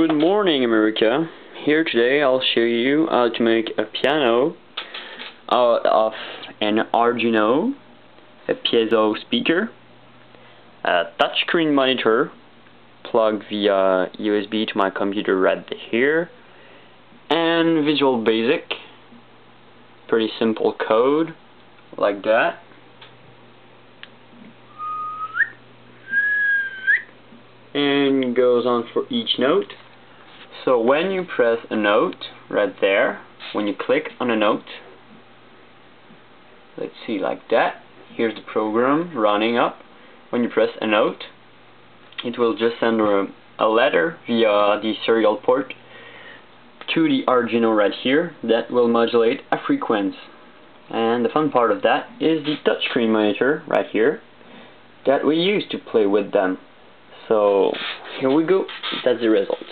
Good morning, America. Here today I'll show you how to make a piano out of an Arduino, a piezo speaker, a touchscreen monitor, plug via USB to my computer right here, and Visual Basic. Pretty simple code, like that. and goes on for each note. So when you press a note right there, when you click on a note, let's see like that, here's the program running up. When you press a note, it will just send a, a letter via the serial port to the Arduino right here that will modulate a frequency. And the fun part of that is the touchscreen monitor right here that we use to play with them. So here we go. That's the result.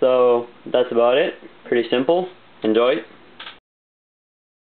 So that's about it. Pretty simple. Enjoy.